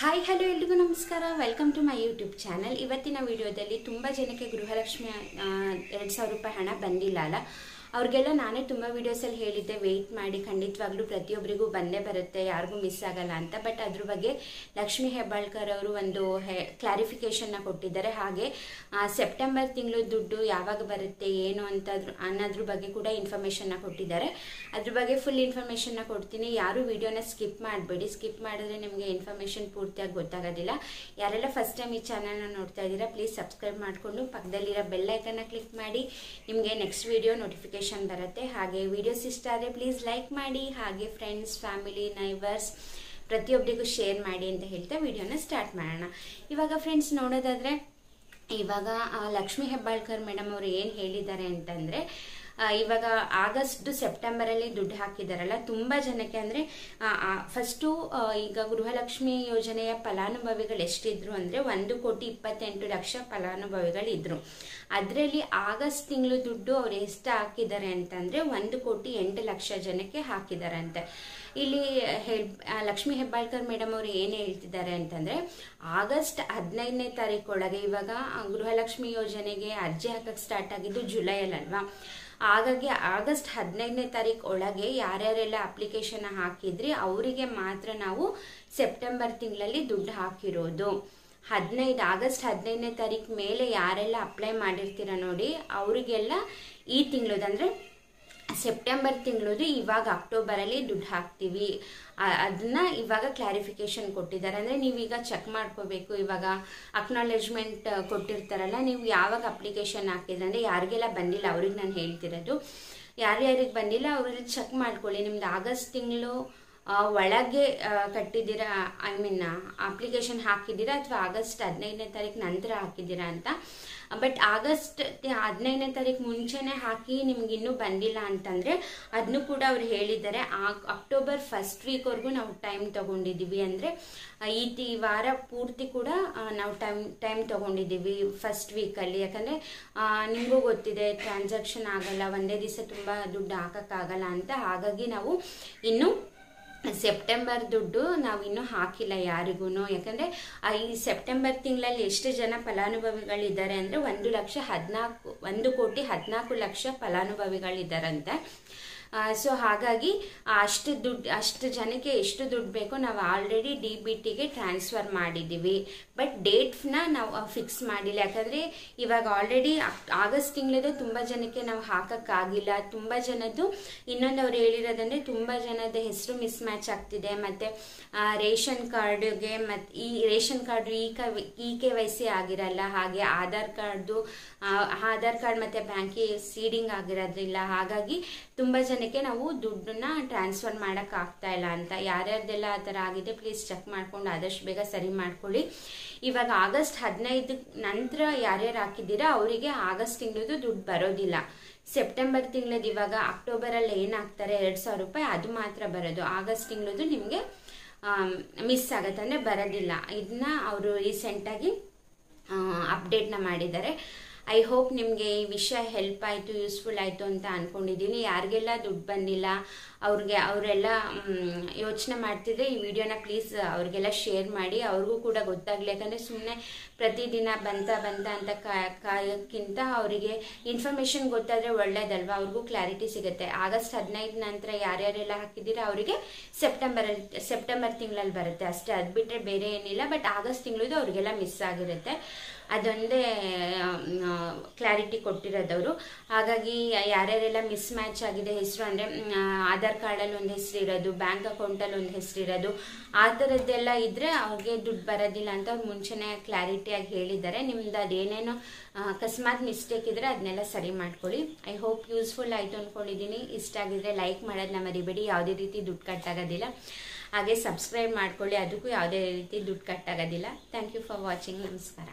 Hi hello ಎಲ್ರಿಗೂ ನಮಸ್ಕಾರ. Welcome to my YouTube channel ಇವತ್ತಿನ ವಿಡಿಯೋದಲ್ಲಿ ತುಂಬ ಜನಕ್ಕೆ ಗೃಹಲಕ್ಷ್ಮಿ ಎರಡು ಸಾವಿರ ರೂಪಾಯಿ ಹಣ ಬಂದಿಲ್ಲ ಅಲ್ಲ? ಅವ್ರಿಗೆಲ್ಲ ನಾನೇ ತುಂಬ ವೀಡಿಯೋಸಲ್ಲಿ ಹೇಳಿದ್ದೆ ವೆಯ್ಟ್ ಮಾಡಿ, ಖಂಡಿತವಾಗ್ಲೂ ಪ್ರತಿಯೊಬ್ಬರಿಗೂ ಬಂದೇ ಬರುತ್ತೆ, ಯಾರಿಗೂ ಮಿಸ್ ಆಗಲ್ಲ ಅಂತ. ಬಟ್ ಅದ್ರ ಬಗ್ಗೆ ಲಕ್ಷ್ಮಿ ಹೆಬ್ಬಾಳ್ಕರ್ ಅವರು ಒಂದು ಹೆ ಕ್ಲಾರಿಫಿಕೇಶನ್ನ ಕೊಟ್ಟಿದ್ದಾರೆ. ಹಾಗೆ ಸೆಪ್ಟೆಂಬರ್ ತಿಂಗಳು ದುಡ್ಡು ಯಾವಾಗ ಬರುತ್ತೆ, ಏನು ಅಂತ ಅನ್ನೋದ್ರ ಬಗ್ಗೆ ಕೂಡ ಇನ್ಫಾರ್ಮೇಷನ್ನ ಕೊಟ್ಟಿದ್ದಾರೆ. ಅದ್ರ ಬಗ್ಗೆ ಫುಲ್ ಇನ್ಫಾರ್ಮೇಷನ್ನ ಕೊಡ್ತೀನಿ. ಯಾರು ವಿಡಿಯೋನ ಸ್ಕಿಪ್ ಮಾಡಬೇಡಿ. ಸ್ಕಿಪ್ ಮಾಡಿದ್ರೆ ನಿಮಗೆ ಇನ್ಫಾರ್ಮೇಷನ್ ಪೂರ್ತಿಯಾಗಿ ಗೊತ್ತಾಗೋದಿಲ್ಲ. ಯಾರೆಲ್ಲ ಫಸ್ಟ್ ಟೈಮ್ ಈ ಚಾನಲ್ನ ನೋಡ್ತಾ ಇದ್ದೀರಾ ಪ್ಲೀಸ್ ಸಬ್ಸ್ಕ್ರೈಬ್ ಮಾಡಿಕೊಂಡು ಪಕ್ಕದಲ್ಲಿರೋ ಬೆಲ್ ಐಕನ್ನ ಕ್ಲಿಕ್ ಮಾಡಿ. ನಿಮಗೆ ನೆಕ್ಸ್ಟ್ ವಿಡಿಯೋ ನೋಟಿಫಿಕೇಶನ್ ಬರುತ್ತೆ. ಹಾಗೆ ವಿಡಿಯೋಸ್ ಇಷ್ಟ ಆದರೆ ಪ್ಲೀಸ್ ಲೈಕ್ ಮಾಡಿ, ಹಾಗೆ ಫ್ರೆಂಡ್ಸ್ ಫ್ಯಾಮಿಲಿ ನೈಬರ್ಸ್ ಪ್ರತಿಯೊಬ್ಬರಿಗೂ ಶೇರ್ ಮಾಡಿ ಅಂತ ಹೇಳ್ತಾ ವಿಡಿಯೋನ ಸ್ಟಾರ್ಟ್ ಮಾಡೋಣ. ಇವಾಗ ಫ್ರೆಂಡ್ಸ್ ನೋಡೋದಾದರೆ, ಇವಾಗ ಲಕ್ಷ್ಮೀ ಹೆಬ್ಬಾಳ್ಕರ್ ಮೇಡಮ್ ಅವರು ಏನು ಹೇಳಿದ್ದಾರೆ ಅಂತಂದ್ರೆ ಇವಾಗ ಆಗಸ್ಟ್ ಸೆಪ್ಟೆಂಬರ್ ಅಲ್ಲಿ ದುಡ್ಡು ಹಾಕಿದಾರಲ್ಲ ತುಂಬಾ ಜನಕ್ಕೆ ಅಂದ್ರೆ ಫಸ್ಟು ಈಗ ಗೃಹಲಕ್ಷ್ಮಿ ಯೋಜನೆಯ ಫಲಾನುಭವಿಗಳು ಎಷ್ಟಿದ್ರು ಅಂದ್ರೆ ಒಂದು ಕೋಟಿ ಇಪ್ಪತ್ತೆಂಟು ಲಕ್ಷ ಫಲಾನುಭವಿಗಳು ಇದ್ರು ಅದರಲ್ಲಿ ಆಗಸ್ಟ್ ತಿಂಗಳು ದುಡ್ಡು ಅವ್ರು ಎಷ್ಟು ಹಾಕಿದ್ದಾರೆ ಅಂತಂದ್ರೆ ಒಂದು ಕೋಟಿ ಎಂಟು ಲಕ್ಷ ಜನಕ್ಕೆ ಹಾಕಿದಾರಂತೆ. ಇಲ್ಲಿ ಆ, ಲಕ್ಷ್ಮಿ ಹೆಬ್ಬಾಳ್ಕರ್ ಮೇಡಮ್ ಅವರು ಏನು ಹೇಳ್ತಿದ್ದಾರೆ ಅಂತಂದ್ರೆ ಆಗಸ್ಟ್ ಹದಿನೈದನೇ ತಾರೀಕು ಒಳಗೆ ಇವಾಗ ಗೃಹಲಕ್ಷ್ಮಿ ಯೋಜನೆಗೆ ಅರ್ಜಿ ಹಾಕಕ್ಕೆ ಸ್ಟಾರ್ಟ್ ಆಗಿದ್ದು ಜುಲೈಯಲ್ಲಲ್ವಾ? ಹಾಗಾಗಿ ಆಗಸ್ಟ್ ಹದಿನೈದನೇ ತಾರೀಕು ಒಳಗೆ ಯಾರ್ಯಾರೆಲ್ಲ ಅಪ್ಲಿಕೇಶನ್ ಹಾಕಿದ್ರಿ, ಅವರಿಗೆ ಮಾತ್ರ ನಾವು ಸೆಪ್ಟೆಂಬರ್ ತಿಂಗಳಲ್ಲಿ ದುಡ್ಡು ಹಾಕಿರೋದು. ಹದಿನೈದು, ಆಗಸ್ಟ್ ಹದಿನೈದನೇ ತಾರೀಕು ಮೇಲೆ ಯಾರೆಲ್ಲ ಅಪ್ಲೈ ಮಾಡಿರ್ತೀರ ನೋಡಿ, ಅವರಿಗೆಲ್ಲ ಈ ತಿಂಗಳದ್ದು ಅಂದರೆ ಸೆಪ್ಟೆಂಬರ್ ತಿಂಗಳದು ಇವಾಗ ಅಕ್ಟೋಬರಲ್ಲಿ ದುಡ್ಡು ಹಾಕ್ತೀವಿ. ಅದನ್ನ ಇವಾಗ ಕ್ಲಾರಿಫಿಕೇಶನ್ ಕೊಟ್ಟಿದ್ದಾರೆ. ಅಂದರೆ ನೀವೀಗ ಚೆಕ್ ಮಾಡ್ಕೋಬೇಕು. ಇವಾಗ ಅಕ್ನಾಲೇಜ್ಮೆಂಟ್ ಕೊಟ್ಟಿರ್ತಾರಲ್ಲ, ನೀವು ಯಾವಾಗ ಅಪ್ಲಿಕೇಶನ್ ಹಾಕಿದ್ರೆ ಅಂದರೆ ಯಾರಿಗೆಲ್ಲ ಬಂದಿಲ್ಲ? ಅವ್ರಿಗೆ ನಾನು ಹೇಳ್ತಿರೋದು. ಯಾರ್ಯಾರಿಗೆ ಬಂದಿಲ್ಲ, ಅವ್ರಲ್ಲಿ ಚೆಕ್ ಮಾಡ್ಕೊಳ್ಳಿ. ನಿಮ್ದು ಆಗಸ್ಟ್ ತಿಂಗಳು ಒಳಗೆ ಕಟ್ಟಿದ್ದೀರಾ ಐ ಮೀನ್ ಅಪ್ಲಿಕೇಶನ್ ಹಾಕಿದ್ದೀರಾ ಅಥವಾ ಆಗಸ್ಟ್ ಹದಿನೈದನೇ ತಾರೀಕು ನಂತರ ಹಾಕಿದ್ದೀರಾ ಅಂತ? ಬಟ್ ಆಗಸ್ಟ್ ಹದಿನೈದನೇ ತಾರೀಕು ಮುಂಚೆನೇ ಹಾಕಿ ನಿಮ್ಗೆ ಇನ್ನೂ ಬಂದಿಲ್ಲ ಅಂತಂದರೆ ಅದನ್ನು ಕೂಡ ಅವ್ರು ಹೇಳಿದ್ದಾರೆ. ಅಕ್ಟೋಬರ್ ಫಸ್ಟ್ ವೀಕ್ವರೆಗೂ ನಾವು ಟೈಮ್ ತಗೊಂಡಿದ್ದೀವಿ ಅಂದರೆ ಈ ವಾರ ಪೂರ್ತಿ ಕೂಡ ನಾವು ಟೈಮ್ ಟೈಮ್ ತಗೊಂಡಿದ್ದೀವಿ ಫಸ್ಟ್ ವೀಕಲ್ಲಿ ಯಾಕಂದರೆ ನಿಮಗೂ ಗೊತ್ತಿದೆ ಟ್ರಾನ್ಸಾಕ್ಷನ್ ಆಗಲ್ಲ, ಒಂದೇ ದಿವಸ ತುಂಬ ದುಡ್ಡು ಹಾಕೋಕ್ಕಾಗಲ್ಲ ಅಂತ. ಹಾಗಾಗಿ ನಾವು ಇನ್ನು ಸೆಪ್ಟೆಂಬರ್ ದುಡ್ಡು ನಾವು ಇನ್ನೂ ಹಾಕಿಲ್ಲ ಯಾರಿಗೂ ಯಾಕಂದರೆ ಈ ಸೆಪ್ಟೆಂಬರ್ ತಿಂಗಳಲ್ಲಿ ಎಷ್ಟು ಜನ ಫಲಾನುಭವಿಗಳಿದ್ದಾರೆ ಅಂದರೆ ಒಂದು ಲಕ್ಷ ಹದಿನಾಲ್ಕು ಒಂದು ಕೋಟಿ ಹದಿನಾಲ್ಕು ಲಕ್ಷ ಫಲಾನುಭವಿಗಳಿದ್ದಾರಂತೆ. ಸೊ ಹಾಗಾಗಿ ಅಷ್ಟು ದುಡ್ಡು, ಅಷ್ಟು ಜನಕ್ಕೆ ಎಷ್ಟು ದುಡ್ಡು ಬೇಕೋ ನಾವು ಆಲ್ರೆಡಿ ಡಿ ಬಿ ಟಿಗೆ ಟ್ರಾನ್ಸ್ಫರ್ ಮಾಡಿದ್ದೀವಿ. ಬಟ್ ಡೇಟ್ನ ನಾವು ಫಿಕ್ಸ್ ಮಾಡಿಲ್ಲ. ಯಾಕಂದರೆ ಇವಾಗ ಆಲ್ರೆಡಿ ಆಗಸ್ಟ್ ತಿಂಗಳದ್ದು ತುಂಬ ಜನಕ್ಕೆ ನಾವು ಹಾಕೋಕ್ಕಾಗಿಲ್ಲ. ತುಂಬ ಜನದ್ದು, ಇನ್ನೊಂದು ಅವ್ರು ಹೇಳಿರೋದಂದ್ರೆ ತುಂಬ ಜನದ ಹೆಸರು ಮಿಸ್ ಮ್ಯಾಚ್ ಆಗ್ತಿದೆ. ಮತ್ತು ರೇಷನ್ ಕಾರ್ಡ್ಗೆ ಮತ್ತು ಈ ರೇಷನ್ ಕಾರ್ಡ್ ಈ ಕ ಇ ಕೆ ವೈ ಸಿ ಆಗಿರಲ್ಲ, ಹಾಗೆ ಆಧಾರ್ ಕಾರ್ಡ್ದು ಆಧಾರ್ ಕಾರ್ಡ್ ಮತ್ತು ಬ್ಯಾಂಕಿ ಸೀಡಿಂಗ್ ಆಗಿರೋದ್ರಿಲ್ಲ. ಹಾಗಾಗಿ ತುಂಬ ಜನಕ್ಕೆ ನಾವು ದುಡ್ಡನ್ನ ಟ್ರಾನ್ಸ್ಫರ್ ಮಾಡಕ್ ಆಗ್ತಾ ಇಲ್ಲ ಅಂತ. ಯಾರ್ಯಾರ್ದೆಲ್ಲ ಆ ಥರ ಆಗಿದೆ ಪ್ಲೀಸ್ ಚೆಕ್ ಮಾಡ್ಕೊಂಡು ಆದಷ್ಟು ಬೇಗ ಸರಿ ಮಾಡ್ಕೊಳ್ಳಿ. ಇವಾಗ ಆಗಸ್ಟ್ ಹದಿನೈದು ನಂತರ ಯಾರ್ಯಾರು ಹಾಕಿದ್ದೀರಾ, ಅವರಿಗೆ ಆಗಸ್ಟ್ ತಿಂಗಳದು ದುಡ್ಡು ಬರೋದಿಲ್ಲ. ಸೆಪ್ಟೆಂಬರ್ ತಿಂಗಳದ್ದು ಇವಾಗ ಅಕ್ಟೋಬರಲ್ಲಿ ಏನಾಗ್ತಾರೆ ಎರಡು ಸಾವಿರ ರೂಪಾಯಿ ಅದು ಮಾತ್ರ ಬರೋದು. ಆಗಸ್ಟ್ ತಿಂಗಳದು ನಿಮಗೆ ಮಿಸ್ ಆಗುತ್ತೆ ಅಂದರೆ ಬರೋದಿಲ್ಲ. ಇದನ್ನ ಅವರು ರೀಸೆಂಟಾಗಿ ಅಪ್ಡೇಟ್ನ ಮಾಡಿದ್ದಾರೆ. ಐ ಹೋಪ್ ನಿಮಗೆ ಈ ವಿಷಯ ಹೆಲ್ಪ್ ಆಯಿತು ಯೂಸ್ಫುಲ್ ಆಯಿತು ಅಂತ ಅಂದ್ಕೊಂಡಿದ್ದೀನಿ ಯಾರಿಗೆಲ್ಲ ದುಡ್ಡು ಬಂದಿಲ್ಲ, ಅವ್ರಿಗೆ ಅವರೆಲ್ಲ ಯೋಚನೆ ಮಾಡ್ತಿದ್ರೆ ಈ ವಿಡಿಯೋನ ಪ್ಲೀಸ್ ಅವ್ರಿಗೆಲ್ಲ ಶೇರ್ ಮಾಡಿ. ಅವ್ರಿಗೂ ಕೂಡ ಗೊತ್ತಾಗಲಿ. ಯಾಕಂದರೆ ಸುಮ್ಮನೆ ಪ್ರತಿದಿನ ಬಂತ ಬಂತ ಅಂತ ಕಾಯೋಕ್ಕಿಂತ ಅವರಿಗೆ ಇನ್ಫಾರ್ಮೇಷನ್ ಗೊತ್ತಾದರೆ ಒಳ್ಳೇದಲ್ವಾ? ಅವ್ರಿಗೂ ಕ್ಲಾರಿಟಿ ಸಿಗುತ್ತೆ. ಆಗಸ್ಟ್ ಹದಿನೈದು ನಂತರ ಯಾರ್ಯಾರೆಲ್ಲ ಹಾಕಿದ್ದೀರಾ, ಅವರಿಗೆ ಸೆಪ್ಟೆಂಬರಲ್ಲಿ ಸೆಪ್ಟೆಂಬರ್ ತಿಂಗಳಲ್ಲಿ ಬರುತ್ತೆ. ಅಷ್ಟೇ. ಅದು ಬಿಟ್ಟರೆ ಬೇರೆ ಏನಿಲ್ಲ. ಬಟ್ ಆಗಸ್ಟ್ ತಿಂಗಳದು ಅವರಿಗೆಲ್ಲ ಮಿಸ್ ಆಗಿರುತ್ತೆ. ಅದೊಂದೇ ಕ್ಲಾರಿಟಿ ಕೊಟ್ಟಿರೋದವರು. ಹಾಗಾಗಿ ಯಾರ್ಯಾರೆಲ್ಲ ಮಿಸ್ ಮ್ಯಾಚ್ ಆಗಿದೆ ಹೆಸರು ಅಂದರೆ ಆಧಾರ್ ಕಾರ್ಡಲ್ಲಿ ಒಂದು ಹೆಸರು ಇರೋದು ಬ್ಯಾಂಕ್ ಅಕೌಂಟಲ್ಲಿ ಒಂದು ಹೆಸರು ಇರೋದು ಆ ಥರದ್ದೆಲ್ಲ ಇದ್ದರೆ ಅವ್ರಿಗೆ ದುಡ್ಡು ಬರೋದಿಲ್ಲ ಅಂತ ಅವ್ರು ಮುಂಚೆನೇ ಕ್ಲಾರಿಟಿಯಾಗಿ ಹೇಳಿದ್ದಾರೆ. ನಿಮ್ದು ಅದೇನೇನೋ ಅಕಸ್ಮಾತ್ ಮಿಸ್ಟೇಕ್ ಇದ್ದರೆ ಅದನ್ನೆಲ್ಲ ಸರಿ ಮಾಡ್ಕೊಳ್ಳಿ. ಐ ಹೋಪ್ ಯೂಸ್ಫುಲ್ ಆಯಿತು ಅಂದ್ಕೊಂಡಿದ್ದೀನಿ ಇಷ್ಟ ಆಗಿದ್ರೆ ಲೈಕ್ ಮಾಡೋದನ್ನ ಮರಿಬೇಡಿ. ಯಾವುದೇ ರೀತಿ ದುಡ್ಡು ಕಟ್ಟಾಗೋದಿಲ್ಲ. ಹಾಗೆ ಸಬ್ಸ್ಕ್ರೈಬ್ ಮಾಡ್ಕೊಳ್ಳಿ. ಅದಕ್ಕೂ ಯಾವುದೇ ರೀತಿ ದುಡ್ಡು ಕಟ್ಟಾಗೋದಿಲ್ಲ. ಥ್ಯಾಂಕ್ ಯು ಫಾರ್ ವಾಚಿಂಗ್ ನಮಸ್ಕಾರ.